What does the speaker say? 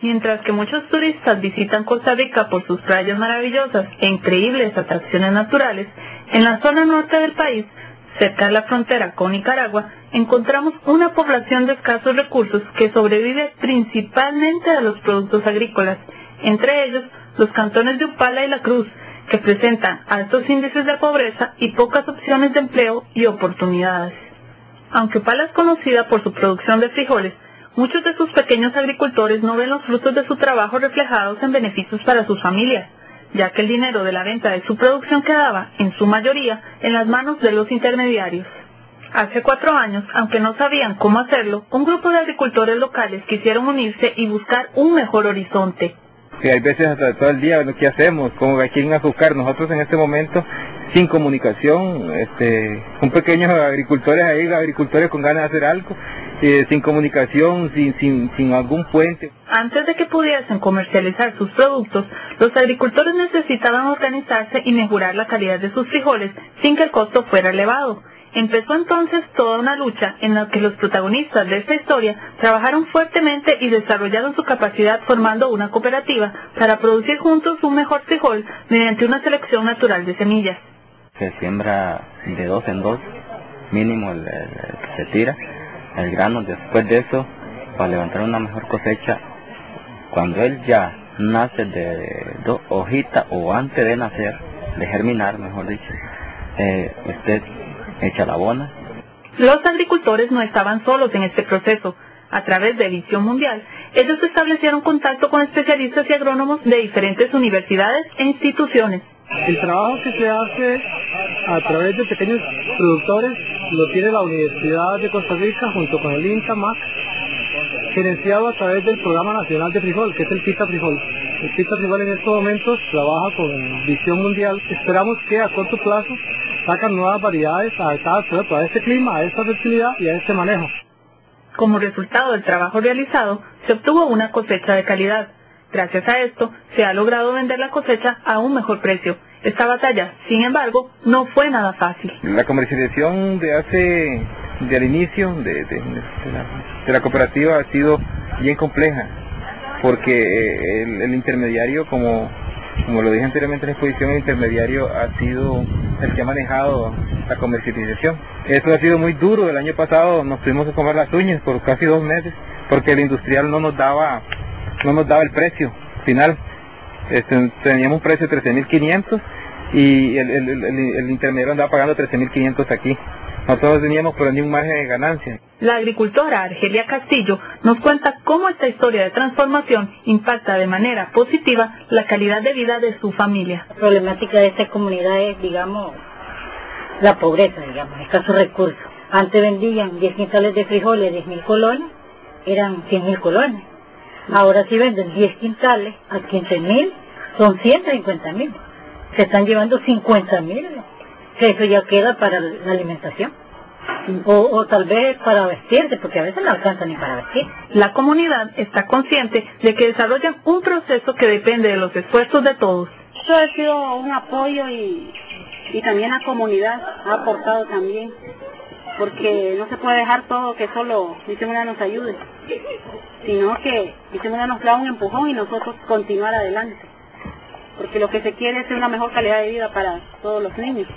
Mientras que muchos turistas visitan Costa Rica por sus playas maravillosas e increíbles atracciones naturales, en la zona norte del país, cerca de la frontera con Nicaragua, encontramos una población de escasos recursos que sobrevive principalmente a los productos agrícolas, entre ellos los cantones de Upala y La Cruz, que presentan altos índices de pobreza y pocas opciones de empleo y oportunidades. Aunque Upala es conocida por su producción de frijoles, muchos de sus pequeños agricultores no ven los frutos de su trabajo reflejados en beneficios para sus familias, ya que el dinero de la venta de su producción quedaba, en su mayoría, en las manos de los intermediarios. Hace cuatro años, aunque no sabían cómo hacerlo, un grupo de agricultores locales quisieron unirse y buscar un mejor horizonte. Sí, hay veces hasta todo el día, bueno, ¿qué hacemos? ¿Cómo quieren azúcar? Nosotros en este momento, sin comunicación, este, un pequeños agricultores ahí, agricultores con ganas de hacer algo, eh, sin comunicación, sin, sin, sin algún puente. Antes de que pudiesen comercializar sus productos, los agricultores necesitaban organizarse y mejorar la calidad de sus frijoles sin que el costo fuera elevado. Empezó entonces toda una lucha en la que los protagonistas de esta historia trabajaron fuertemente y desarrollaron su capacidad formando una cooperativa para producir juntos un mejor frijol mediante una selección natural de semillas. Se siembra de dos en dos, mínimo el, que se tira, el grano, después de eso, para levantar una mejor cosecha, cuando él ya nace de dos hojitas o antes de nacer, de germinar, mejor dicho, eh, usted echa la bona. Los agricultores no estaban solos en este proceso. A través de Visión Mundial, ellos establecieron contacto con especialistas y agrónomos de diferentes universidades e instituciones. El trabajo que se hace a través de pequeños productores lo tiene la Universidad de Costa Rica junto con el INTAMAC, gerenciado a través del Programa Nacional de Frijol, que es el PITA Frijol. El PITA Frijol en estos momentos trabaja con Visión Mundial. Esperamos que a corto plazo sacan nuevas variedades adaptadas a este clima, a esta fertilidad y a este manejo. Como resultado del trabajo realizado, se obtuvo una cosecha de calidad. Gracias a esto, se ha logrado vender la cosecha a un mejor precio. Esta batalla, sin embargo, no fue nada fácil. La comercialización de hace, del inicio de, la, cooperativa ha sido bien compleja, porque eh, el intermediario, como como lo dije anteriormente en la exposición, el intermediario ha sido el que ha manejado la comercialización. Esto ha sido muy duro. El año pasado nos tuvimos que comer las uñas por casi dos meses porque el industrial no nos daba, no nos daba el precio final. Este, teníamos un precio de 13.500 y el, el intermediario andaba pagando 13.500 aquí. Nosotros teníamos pero ni un margen de ganancia. La agricultora Argelia Castillo nos cuenta cómo esta historia de transformación impacta de manera positiva la calidad de vida de su familia. La problemática de esta comunidad es, digamos, la pobreza, digamos, escasos recursos. Antes vendían 10 quintales de frijoles, 10 mil colones, eran 100 mil colones. Ahora si venden 10 quintales a 15 mil, son 150 mil. Se están llevando 50 mil eso ya queda para la alimentación. O, tal vez para vestirse, porque a veces no alcanza ni para vestir. La comunidad está consciente de que desarrollan un proceso que depende de los esfuerzos de todos. Eso ha sido un apoyo y, y también la comunidad ha aportado también, porque no se puede dejar todo que solo Vicemuna nos ayude, sino que Vicemuna nos da un empujón y nosotros continuar adelante, porque lo que se quiere es una mejor calidad de vida para todos los niños.